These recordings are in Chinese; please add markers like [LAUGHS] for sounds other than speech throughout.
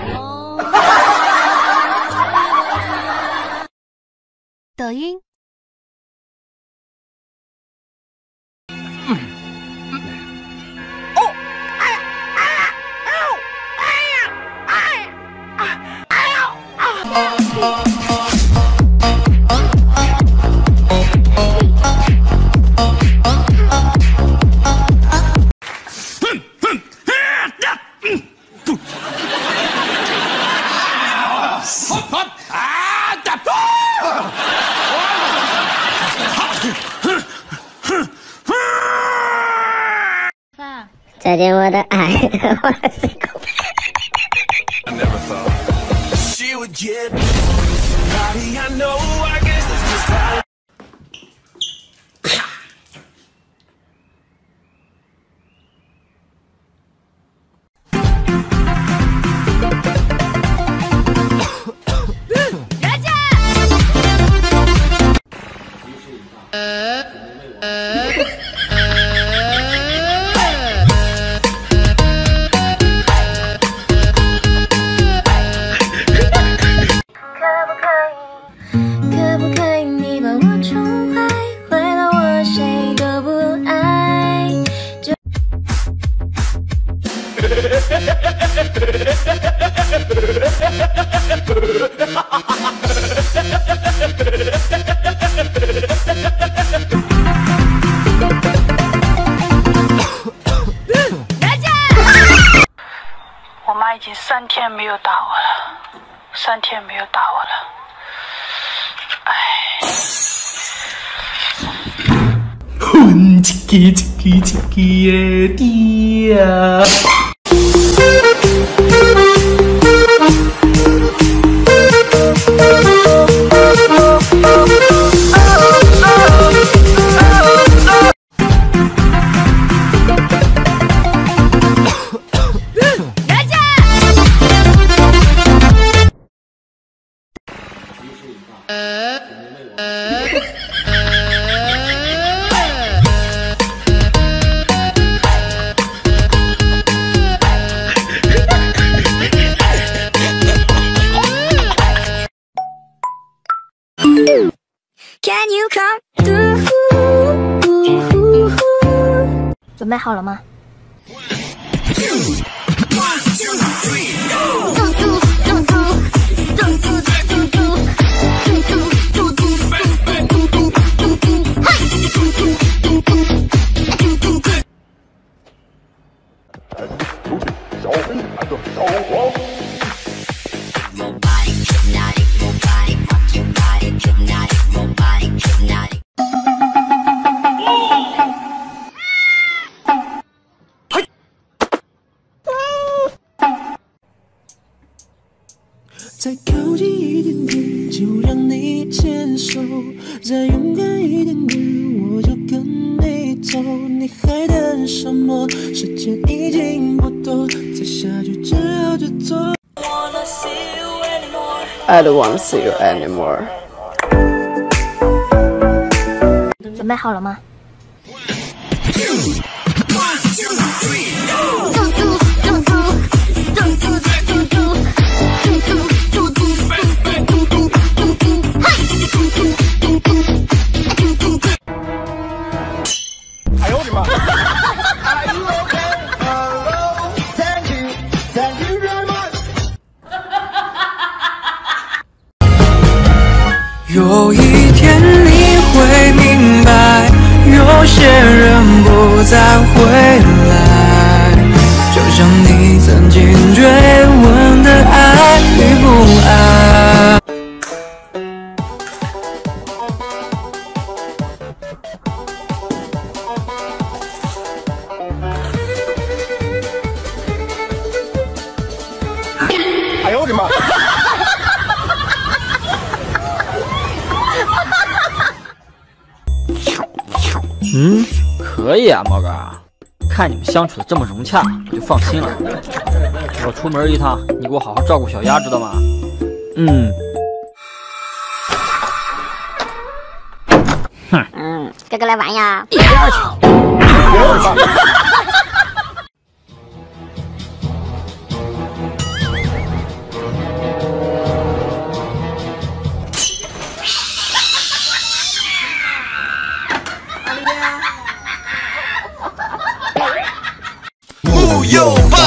[LAUGHS] 抖音。再见，我的爱。我妈已经三天没有打我了，三天没有打我了，哎。哼，叽叽叽叽叽爹呀！准备好了吗？再靠近一点点，就让你牵手；再勇敢一点点，你走。你还等什么？时间已经不多，再下去只。I don't wanna see you anymore。准备好了吗？有一天你会明白，有些人不再回来，就像你曾经嗯，可以啊，猫哥，看你们相处的这么融洽，我就放心了。我出门一趟，你给我好好照顾小鸭，知道吗？嗯。哼，嗯，哥哥来玩呀！不要去。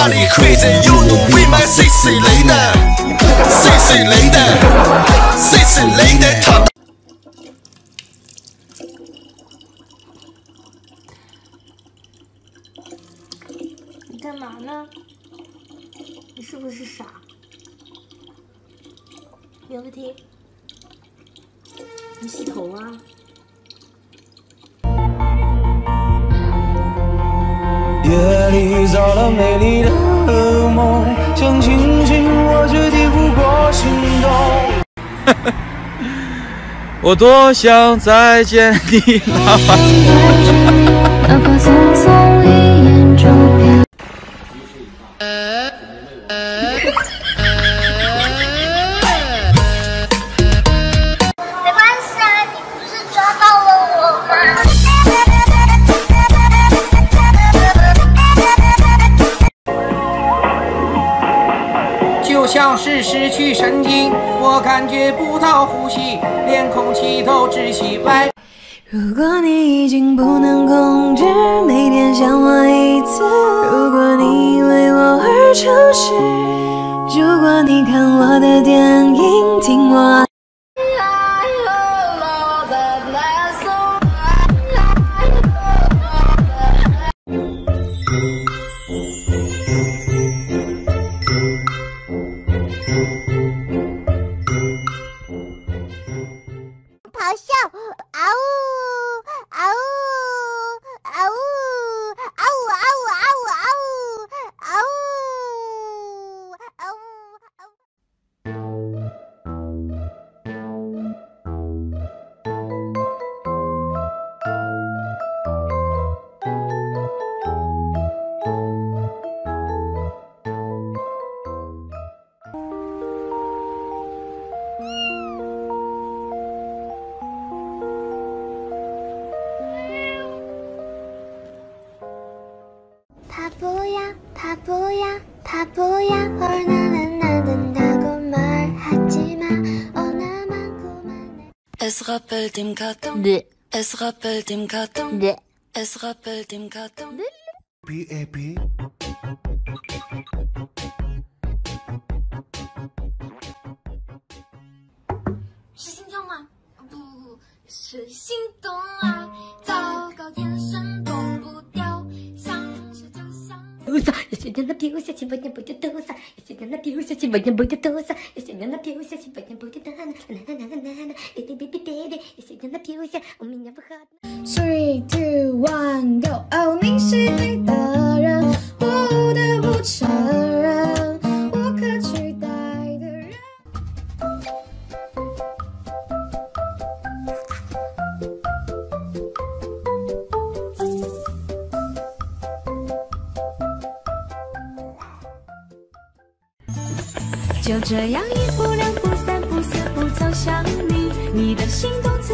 哪里会在有怒未满？谁谁累的？谁谁累的？谁谁累的？他。你干嘛呢？你是不是傻？有问题？你洗头啊？里造了美丽的梦，想清醒我却抵不过心动。[LAUGHS] 我多想再见你。[LAUGHS] 哪怕就像是失去神经，我感觉不到呼吸，连空气都窒息歪。如果你已经不能控制，每天想我一次；如果你为我而诚实，如果你看我的电影，听我。Es rappelt im Karton. De. Es rappelt im Karton. De. Es rappelt im Karton. P.A.P. 是心动吗？不是心动啊！糟糕，眼神躲不掉，想着就想。丢下，有些人的丢下，千万年不就丢下；有些人的丢下，千万年不就丢下；有些人的丢下，千万年不就丢下。啦啦啦啦啦啦，一定。Three, two, one, go！哦，你是对的人，不得不承认，无可取代的人。就这样一步两步三步四步走向你，你的心动次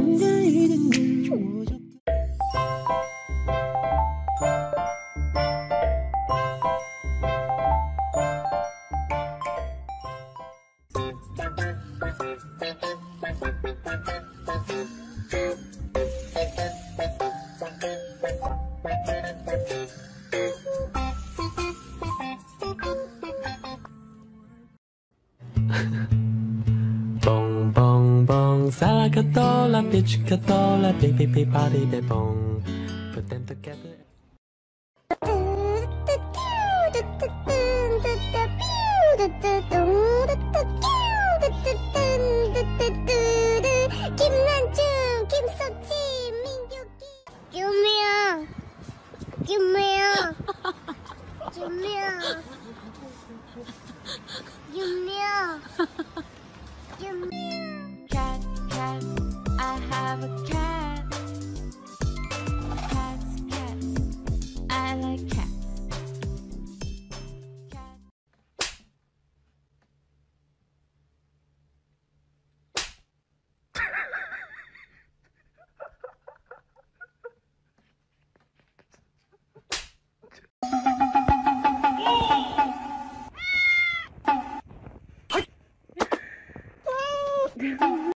축하더라 비 축하더라 비비비 바리베봉 Put them together 김난중, 김석지, 민규기 유미야 유미야 유미야 유미야 유미야 have a cat.